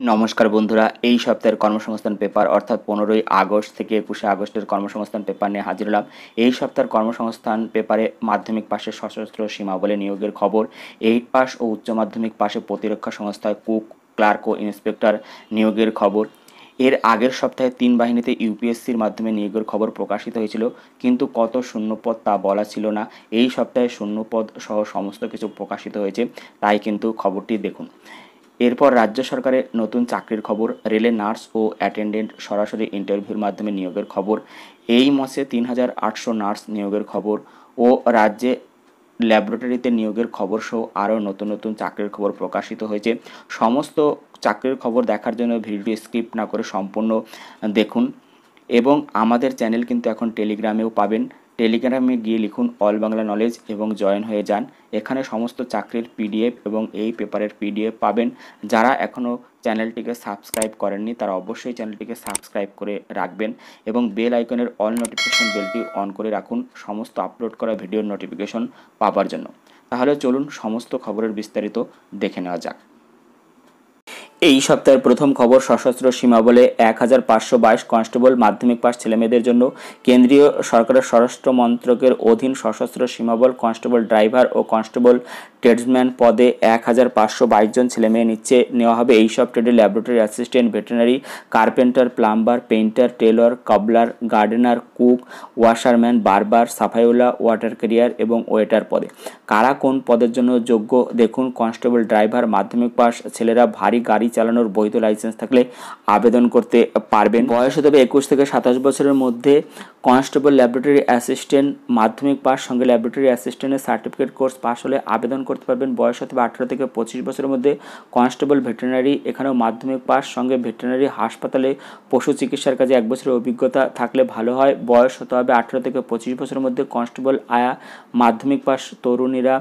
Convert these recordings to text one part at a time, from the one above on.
নমস্কার বন্ধুরা, এই সপ্তাহের কর্মসংস্থান পেপার অর্থাৎ পনেরোই আগস্ট থেকে একুশে আগস্টের কর্মসংস্থান পেপার নিয়ে হাজির হলাম। এই সপ্তাহের কর্মসংস্থান পেপারে মাধ্যমিক পাশে সশস্ত্র সীমা বলে নিয়োগের খবর, এইট পাস ও উচ্চ মাধ্যমিক পাশে প্রতিরক্ষা সংস্থায় কুক, ক্লার্ক ও ইন্সপেক্টর নিয়োগের খবর। এর আগের সপ্তাহে তিন বাহিনীতে ইউপিএসসির মাধ্যমে নিয়োগের খবর প্রকাশিত হয়েছিল, কিন্তু কত শূন্যপদ তা বলা ছিল না। এই সপ্তাহে শূন্যপদ সহ সমস্ত কিছু প্রকাশিত হয়েছে, তাই কিন্তু খবরটি দেখুন। এরপর রাজ্য সরকারের নতুন চাকরির খবর, রেলে নার্স ও অ্যাটেন্ডেন্ট সরাসরি ইন্টারভিউর মাধ্যমে নিয়োগের খবর, এই মাসে তিন হাজার আটশো নার্স নিয়োগের খবর ও রাজ্যে ল্যাবরেটরিতে নিয়োগের খবর সহ আরও নতুন নতুন চাকরির খবর প্রকাশিত হয়েছে। সমস্ত চাকরির খবর দেখার জন্য ভিডিও স্কিপ না করে সম্পূর্ণ দেখুন এবং আমাদের চ্যানেল কিন্তু এখন টেলিগ্রামেও পাবেন। টেলিগ্রামে গিয়ে লিখুন অল বাংলা নলেজ এবং জয়েন হয়ে যান। এখানে সমস্ত চাকরির পিডিএফ এবং এই পেপারের পিডিএফ পাবেন। যারা এখনও চ্যানেলটিকে সাবস্ক্রাইব করেননি, তারা অবশ্যই চ্যানেলটিকে সাবস্ক্রাইব করে রাখবেন এবং বেল আইকনের অল নোটিফিকেশন বেলটি অন করে রাখুন। সমস্ত আপলোড করা ভিডিওর নোটিফিকেশন পাওয়ার জন্য। তাহলে চলুন সমস্ত খবরের বিস্তারিত দেখে নেওয়া যাক। এই সপ্তাহের প্রথম খবর সশস্ত্র সীমা বলে এক হাজার পাঁচশো বাইশ কনস্টেবল মাধ্যমিক পাস ছেলেমেয়েদের জন্য কেন্দ্রীয় সরকারের স্বরাষ্ট্র মন্ত্রকের অধীন সশস্ত্র সীমাবল কনস্টেবল ড্রাইভার ও কনস্টেবল ট্রেডসম্যান পদে এক হাজার পাঁচশো বাইশ জন ছেলেমেয়ে নিচ্ছে, নেওয়া হবে এই সব ট্রেডে laboratory assistant veterinary carpenter, plumber, painter, tailor, cobbler, gardener, cook, washerman, barber সাফাইওলা water carrier এবং ওয়েটার পদে। কারা কোন পদের জন্য যোগ্য? দেখুন কনস্টেবল ড্রাইভার, মাধ্যমিক পাস ছেলেরা, ভারী গাড়ি চালানোর বৈধ লাইসেন্স থাকলে আবেদন করতে পারবেন। বয়স হতে হবে একুশ থেকে সাতাশ বছরের মধ্যে। কনস্টেবল ল্যাবরেটরি অ্যাসিস্ট্যান্ট মাধ্যমিক পাস সঙ্গে ল্যাবরেটরি অ্যাসিস্ট্যান্টের সার্টিফিকেট কোর্স পাস হলে আবেদন করতে পারবেন। বয়স হতে হবে আঠারো থেকে পঁচিশ বছরের মধ্যে। কনস্টেবল ভেটেরিনারি এখানেও মাধ্যমিক পাস সঙ্গে ভেটেরিনারি হাসপাতালে পশু চিকিৎসার কাজে এক বছরের অভিজ্ঞতা থাকলে ভালো হয়। বয়স হতে হবে আঠারো থেকে পঁচিশ বছরের মধ্যে। কনস্টেবল আয়া, মাধ্যমিক পাস তরুণীরা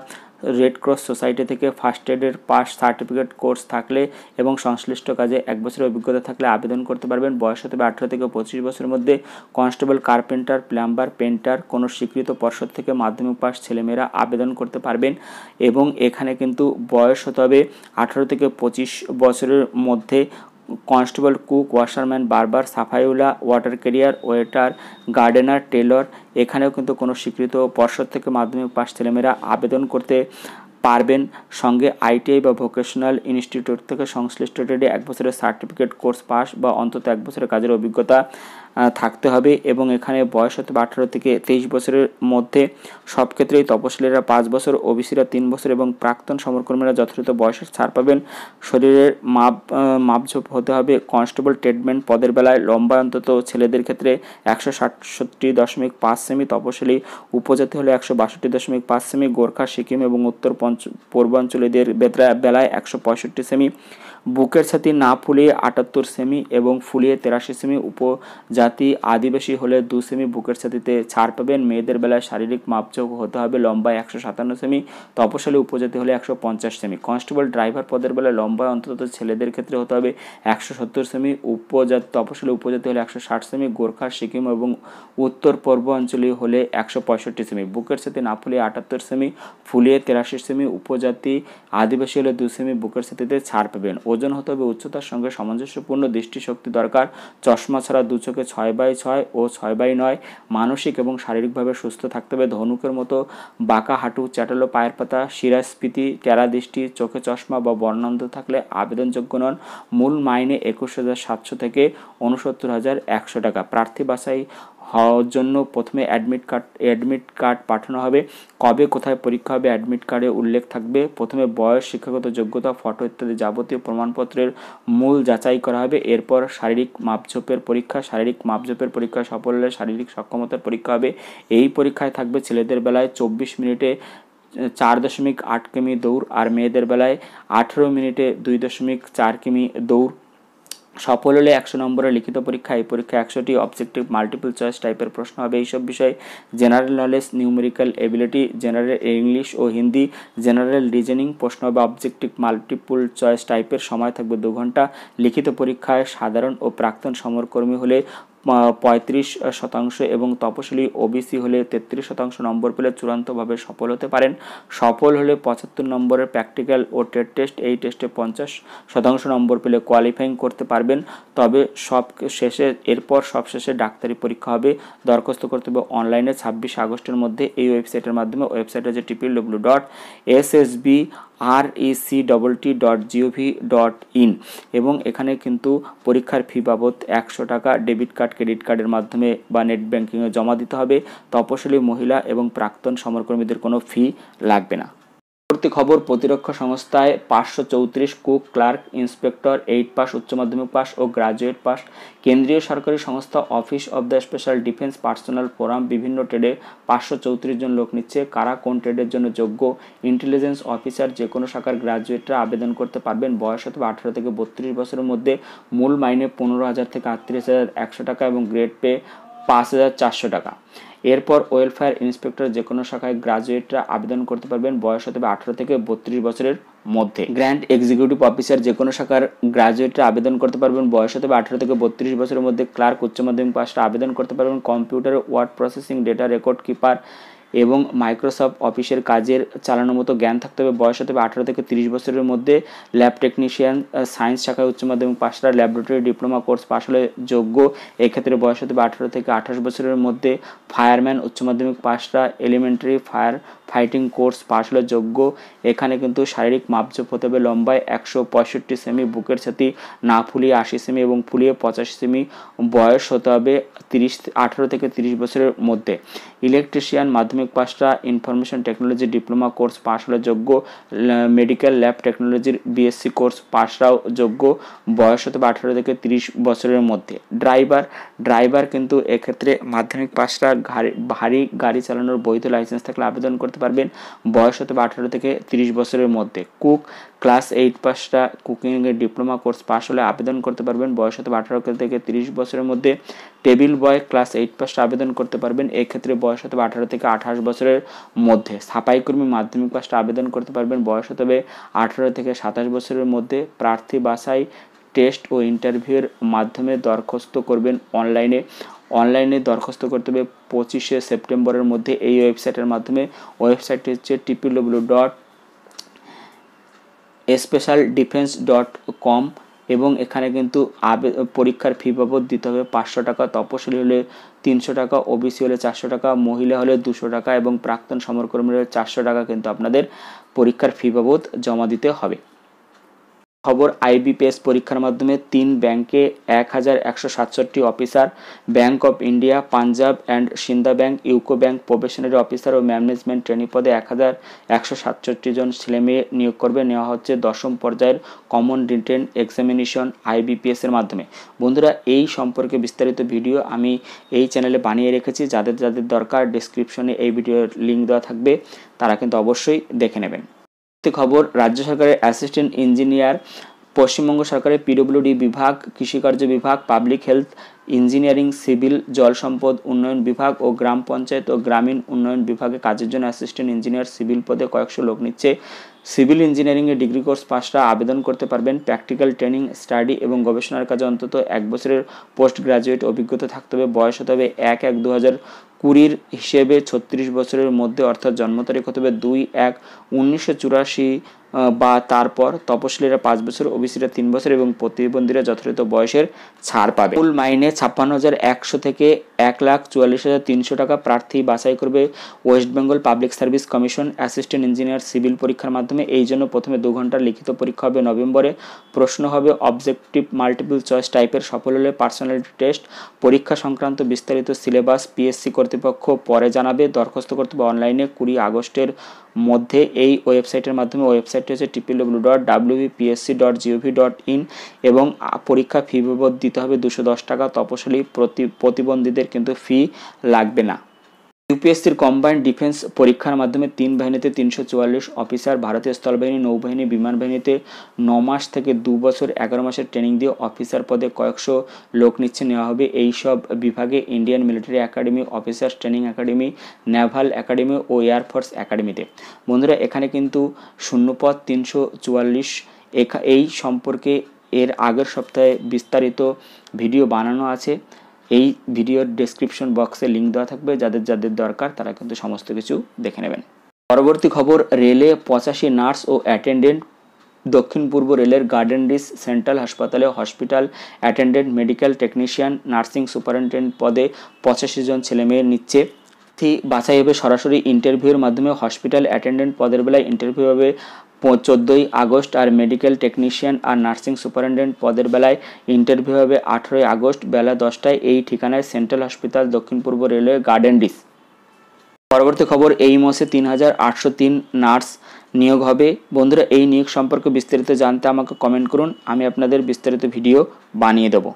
রেড ক্রস সোসাইটি থেকে ফার্স্ট এডের পাস সার্টিফিকেট কোর্স থাকলে এবং সংশ্লিষ্ট কাজে এক বছরের অভিজ্ঞতা থাকলে আবেদন করতে পারবেন। বয়স হতে হবে আঠারো থেকে পঁচিশ বছরের মধ্যে। কনস্টেবল কার্পেন্টার প্লাম্বার পেন্টার কোনো স্বীকৃত পর্ষদ থেকে মাধ্যমিক পাস ছেলেমেয়েরা আবেদন করতে পারবেন এবং এখানে কিন্তু বয়স হতে হবে আঠারো থেকে পঁচিশ বছরের মধ্যে। Constable cook, washerman barber সাফাইউলা water carrier waiter, gardener, tailor, এখানেও কিন্তু কোনো স্বীকৃত পর্ষদ থেকে মাধ্যমিক পাস ছেলেমেয়েরা আবেদন করতে পারবেন। সঙ্গে আইটিআই বা ভোকেশনাল ইনস্টিটিউট থেকে সংশ্লিষ্ট ট্রেডে এক বছরের সার্টিফিকেট কোর্স পাস বা অন্তত এক বছরের কাজের অভিজ্ঞতা থাকতে হবে এবং এখানে বয়স হতে আঠারো থেকে তেইশ বছরের মধ্যে সব ক্ষেত্রেই তপশিলীরা পাঁচ বছর, ওবিসিরা তিন বছর এবং প্রাক্তন সমরকর্মীরা যথাযথ বয়সের ছাড় পাবেন। শরীরের মাপ মাপঝোপ হতে হবে। কনস্টেবল ট্রিটমেন্ট পদের বেলায় লম্বা অন্তত ছেলেদের ক্ষেত্রে একশো ষাটষট্টি দশমিক পাঁচ সেমি, তপশিলি উপজাতি হলে একশো বাষট্টি দশমিক পাঁচ সেমি, গোর্খা, সিকিম এবং উত্তর পঞ্চ, পূর্বাঞ্চলীদের বেলায় একশো পঁয়ষট্টি সেমি। বুকের ছাতি না ফুলিয়ে আটাত্তর সেমি এবং ফুলিয়ে তেরাশি সেমি উপজাতি আদিবাসী হলে দু সেমি বুকের ছাতিতে ছাড় পাবেন। মেয়েদের বেলায় শারীরিক মাপযোগ হতে হবে লম্বায় একশো সাতান্ন সেমি, তপশালী উপজাতি হলে একশো পঞ্চাশ সেমি। কনস্টেবল ড্রাইভার পদের বেলায় লম্বায় অন্তত ছেলেদের ক্ষেত্রে হতে হবে একশো সত্তর সেমি, উপজাতি তপশালী উপজাতি হলে একশো ষাট সেমি, গোর্খা, সিকিম এবং উত্তর পূর্ব অঞ্চলে হলে একশো পঁয়ষট্টি সেমি। বুকের সাথে না ফুলিয়ে আটাত্তর সেমি, ফুলিয়ে তেরাশি সেমি, উপজাতি আদিবাসী হলে দু সেমি বুকের সাথে ছাড় পাবেন। ওজন হতে হবে উচ্চতার সঙ্গে সামঞ্জস্যপূর্ণ দৃষ্টিশক্তি দরকার। চশমা ছাড়া দু চোখে ছয় বাই ছয় ও ছয় বাই নয়। মানসিক এবং শারীরিকভাবে সুস্থ থাকতে হবে। ধনুকের মতো বাঁকা হাঁটু, চ্যাটালো পায়ের পাতা, শিরাস্ফীতি, টেরা দৃষ্টি, চোখে চশমা বা বর্ণান্ধ থাকলে আবেদনযোগ্য নন। মূল মাইনে একুশ হাজার সাতশো থেকে উনসত্তর হাজার একশো টাকা। প্রার্থী বাসাই হওয়ার জন্য প্রথমে অ্যাডমিট কার্ড অ্যাডমিট কার্ড পাঠানো হবে। কবে কোথায় পরীক্ষা হবে অ্যাডমিট কার্ডে উল্লেখ থাকবে। প্রথমে বয়স, শিক্ষাগত যোগ্যতা ফটো ইত্যাদি যাবতীয় প্রমাণপত্রের মূল যাচাই করা হবে। এরপর শারীরিক মাপঝোপের পরীক্ষা, শারীরিক মাপঝোপের পরীক্ষা সফল হলে শারীরিক সক্ষমতার পরীক্ষা হবে। এই পরীক্ষায় থাকবে ছেলেদের বেলায় চব্বিশ মিনিটে চার দশমিক আট কিমি দৌড় আর মেয়েদের বেলায় আঠেরো মিনিটে দুই দশমিক চার কিমি দৌড়। সফল হলে একশো নম্বরের লিখিত পরীক্ষা, এই পরীক্ষা একশোটি অবজেক্টিভ মাল্টিপল চয়েস টাইপের প্রশ্ন হবে। এইসব বিষয়ে general knowledge numerical ability general English ও হিন্দি জেনারেল রিজনিং প্রশ্ন হবে অবজেক্টিভ মাল্টিপল চয়েস টাইপের সময় থাকবে দু ঘণ্টা লিখিত পরীক্ষায় সাধারণ ও প্রাক্তন সমরকর্মী হলে পঁয়ত্রিশ শতাংশ এবং তপশিলি ওবিসি হলে তেত্রিশ শতাংশ নম্বর পেলে চূড়ান্তভাবে সফল হতে পারেন। সফল হলে পঁচাত্তর নম্বরের প্র্যাকটিক্যাল ও টেট টেস্ট, এই টেস্টে পঞ্চাশ শতাংশ নম্বর পেলে কোয়ালিফাইং করতে পারবেন। তবে সব শেষে, এরপর সব শেষে ডাক্তারি পরীক্ষা হবে। দরখাস্ত করতে হবে অনলাইনে ছাব্বিশ আগস্টের মধ্যে। এই ওয়েবসাইটের মাধ্যমে ওয়েবসাইট হচ্ছে triple W dot S S B R EC double T dot GOV dot in এবং এখানে কিন্তু পরীক্ষার ফি বাবদ একশো টাকা ডেবিট কার্ড ক্রেডিট কার্ডের মাধ্যমে বা নেট ব্যাঙ্কিংয়ে জমা দিতে হবে। তপশিলি মহিলা এবং প্রাক্তন সমরকর্মীদের কোনো ফি লাগবে না। পরবর্তী খবর, প্রতিরক্ষা সংস্থায় পাঁচশো চৌত্রিশ cook clerk, inspector, eight pass, উচ্চ মাধ্যমিক পাস ও গ্রাজুয়েট পাস। কেন্দ্রীয় সরকারি সংস্থা office of the special defence personnel forum বিভিন্ন ট্রেডে পাঁচশো চৌত্রিশ জন লোক নিচ্ছে। কারা কোন ট্রেডের জন্য যোগ্য? ইন্টেলিজেন্স অফিসার যে কোনো শাখার গ্রাজুয়েটরা আবেদন করতে পারবেন। বয়স অথবা আঠারো থেকে বত্রিশ বছরের মধ্যে। মূল মাইনে পনেরো হাজার থেকে আটত্রিশ হাজার একশো টাকা এবং গ্রেড পে পাঁচ হাজার চারশো টাকা। এরপর ওয়েলফেয়ার ইন্সপেক্টর যে কোনো শাখায় গ্রাজুয়েটরা আবেদন করতে পারবেন বয়স হতে আঠারো থেকে বত্রিশ বছরের মধ্যে। গ্র্যান্ড এক্সিকিউটিভ অফিসার যে কোনো শাখার গ্রাজুয়েটরা আবেদন করতে পারবেন বয়স হতে আঠারো থেকে বত্রিশ বছরের মধ্যে। ক্লার্ক, উচ্চ মাধ্যমিক পাশটা আবেদন করতে পারবেন। Computer, word processing, data record keeper এবং মাইক্রোসফট অফিসের কাজের চালানোর মতো জ্ঞান থাকতে হবে। বয়স হতে হবে আঠারো থেকে তিরিশ বছরের মধ্যে। ল্যাব টেকনিশিয়ান সায়েন্স শাখায় উচ্চ মাধ্যমিক পাশরা ল্যাবরেটরি ডিপ্লোমা কোর্স পাশ হলে যোগ্য। এক্ষেত্রে বয়স হতে হবে আঠারো থেকে আঠাশ বছরের মধ্যে। ফায়ারম্যান উচ্চ মাধ্যমিক পাশরা elementary fire fighting course pass হলে যোগ্য। এখানে কিন্তু শারীরিক মাপজোপ হতে হবে লম্বায় একশো পঁয়ষট্টি সেমি বুকের ছাতি না ফুলিয়ে আশি সেমি এবং ফুলিয়ে পঁচাশি সেমি বয়স হতে হবে তিরিশ, আঠারো থেকে তিরিশ বছরের মধ্যে। ইলেকট্রিশিয়ান মাধ্যমিক পাশটা information technology diploma course pass হলে যোগ্য। মেডিকেল ল্যাব টেকনোলজির বিএসসি কোর্স পাশরাও যোগ্য। বয়স হতে হবে আঠারো থেকে তিরিশ বছরের মধ্যে। ড্রাইভার ড্রাইভার কিন্তু এক্ষেত্রে মাধ্যমিক পাশটা ভারী গাড়ি চালানোর বৈধ লাইসেন্স থাকলে আবেদন করতে পারবেন। বয়স হতে আঠারো থেকে তিরিশ বছরের মধ্যে। কুক, ক্লাস এইট পাসটা কুকিংয়ের ডিপ্লোমা কোর্স পাস হলে আবেদন করতে পারবেন। বয়স হতে আঠারো থেকে তিরিশ বছরের মধ্যে। টেবিল বয়, ক্লাস এইট পাসটা আবেদন করতে পারবেন। এক্ষেত্রে বয়স হতে আঠারো থেকে আঠাশ বছরের মধ্যে। সাফাইকর্মী মাধ্যমিক পাসটা আবেদন করতে পারবেন। বয়স হতে হবে আঠারো থেকে সাতাশ বছরের মধ্যে। প্রার্থী বাসায় টেস্ট ও ইন্টারভিউয়ের মাধ্যমে দরখাস্ত করবেন অনলাইনে। অনলাইনে দরখাস্ত করতে হবে। পঁচিশে সেপ্টেম্বরের মধ্যে এই ওয়েবসাইটের মাধ্যমে। ওয়েবসাইটটি হচ্ছে triple W dot special defence dot com এবং এখানে কিন্তু আবে, পরীক্ষার ফি বাবদ দিতে হবে। পাঁচশো টাকা, তপশিলি হলে তিনশো টাকা, ওবিসি হলে চারশো টাকা, মহিলা হলে দুশো টাকা এবং প্রাক্তন সমরকর্মী হলে চারশো টাকা কিন্তু আপনাদের পরীক্ষার ফি বাবদ জমা দিতে হবে। খবর আইবিপিএস পরীক্ষার মাধ্যমে তিন ব্যাংকে এক হাজার একশো সাতষট্টি officer, bank of India, Punjab and Sind bank, UCO bank probationary officer O management training পদে এক হাজার একশো সাতষট্টি জন ছেলেমেয়ে নিয়োগ করবে। নেওয়া হচ্ছে দশম পর্যায়ের কমন রিটেন এক্সামিনেশন আইবিপিএসের মাধ্যমে। বন্ধুরা, এই সম্পর্কে বিস্তারিত ভিডিও আমি এই চ্যানেলে বানিয়ে রেখেছি। যাদের যাদের দরকার ডিসক্রিপশনে এই ভিডিওর লিঙ্ক দেওয়া থাকবে, তারা কিন্তু অবশ্যই দেখে নেবেন। খবর, রাজ্য সরকারের অ্যাসিস্ট্যান্ট ইঞ্জিনিয়ার, পশ্চিমবঙ্গ সরকারের পিডব্লিউডি বিভাগ কৃষিকার্য বিভাগ, পাবলিক হেলথ, ইঞ্জিনিয়ারিং, সিভিল, জল সম্পদ উন্নয়ন বিভাগ ও গ্রাম পঞ্চায়েত ও গ্রামীণ উন্নয়ন বিভাগে কাজের জন্য অ্যাসিস্ট্যান্ট ইঞ্জিনিয়ার সিভিল পদে কয়েকশো লোক নিচ্ছে। সিভিল ইঞ্জিনিয়ারিংয়ে ডিগ্রি কোর্স পাশরা আবেদন করতে পারবেন। প্র্যাকটিক্যাল ট্রেনিং, স্টাডি এবং গবেষণার কাজে অন্তত এক বছরের পোস্ট গ্রাজুয়েট অভিজ্ঞতা থাকতে হবে। বয়স হতে হবে এক এক দু হাজার কুড়ির হিসেবে ছত্রিশ বছরের মধ্যে, অর্থাৎ জন্ম তারিখ হতে হবে দুই এক উনিশশো চুরাশি বা তারপর তপশিলীরা পাঁচ বছর, ওবিসিরা তিন বছর এবং প্রতিবন্ধীরা যথাযথ বয়সের ছাড় পাবে। ফুল মাইনে ছাপ্পান্ন হাজার একশো থেকে এক লাখ চুয়াল্লিশ হাজার তিনশো টাকা প্রার্থী বাছাই করবে West Bengal Public Service Commission assistant engineer civil পরীক্ষার মাধ্যমে। এই জন্য প্রথমে দু ঘণ্টার লিখিত পরীক্ষা হবে নভেম্বরে। প্রশ্ন হবে অবজেক্টিভ মাল্টিপল চয়েস টাইপের সফল হলে পার্সোনালিটি টেস্ট, পরীক্ষা সংক্রান্ত বিস্তারিত সিলেবাস পিএসসি কর্তৃপক্ষ পরে জানাবে। দরখাস্ত করতে হবে অনলাইনে কুড়ি আগস্টের মধ্যে। এই ওয়েবসাইটের মাধ্যমে ওয়েবসাইটটি হচ্ছে triple W dot WBPSC dot GOV dot in এবং পরীক্ষা ফি বাবদ দিতে হবে দুশো দশ টাকা। তপশিলি প্রতি প্রতিবন্ধীদের কিন্তু ফি লাগবে না। ইউপিএসসির কম্বাইন্ড ডিফেন্স পরীক্ষার মাধ্যমে তিন বাহিনীতে তিনশো চুয়াল্লিশ অফিসার, ভারতীয় স্থলবাহিনী নৌবাহিনী, বিমান বাহিনীতে ন মাস থেকে দু বছর এগারো মাসের ট্রেনিং দিয়ে অফিসার পদে কয়েকশো লোক নিচ্ছে নেওয়া হবে। এই সব বিভাগে Indian Military Academy, Officers Training Academy, Naval Academy ও এয়ারফোর্স একাডেমিতে। বন্ধুরা, এখানে কিন্তু শূন্যপদ তিনশো চুয়াল্লিশ। এই সম্পর্কে এর আগের সপ্তাহে বিস্তারিত ভিডিও বানানো আছে। এই ভিডিওর ডেসক্রিপশন বক্সে লিঙ্ক দেওয়া থাকবে। যাদের যাদের দরকার, তারা কিন্তু সমস্ত কিছু দেখে নেবেন। পরবর্তী খবর, রেলে পঁচাশি নার্স ও অ্যাটেন্ডেন্ট দক্ষিণ পূর্ব রেলের গার্ডেন ডিস সেন্ট্রাল হাসপাতালে hospital attendant medical technician nursing superintendent পদে পঁচাশি জন ছেলে ছেলেমেয়ে নিচ্ছে। বাছাই হবে সরাসরি ইন্টারভিউয়ের মাধ্যমে। হসপিটাল অ্যাটেন্ডেন্ট পদের বেলায় ইন্টারভিউ হবে চোদ্দোই আগস্ট আর মেডিকেল টেকনিশিয়ান আর নার্সিং সুপারিনটেন্ডেন্ট পদের বেলায় ইন্টারভিউ হবে আঠেরোই আগস্ট বেলা দশটায় এই ঠিকানায় সেন্ট্রাল হসপিটাল, দক্ষিণ পূর্ব রেলওয়ে গার্ডেন ডিস পরবর্তী খবর, এই মাসে তিন হাজার আটশো তিন নার্স নিয়োগ হবে। বন্ধুরা, এই নিয়োগ সম্পর্কে বিস্তারিত জানতে আমাকে কমেন্ট করুন। আমি আপনাদের বিস্তারিত ভিডিও বানিয়ে দেবো।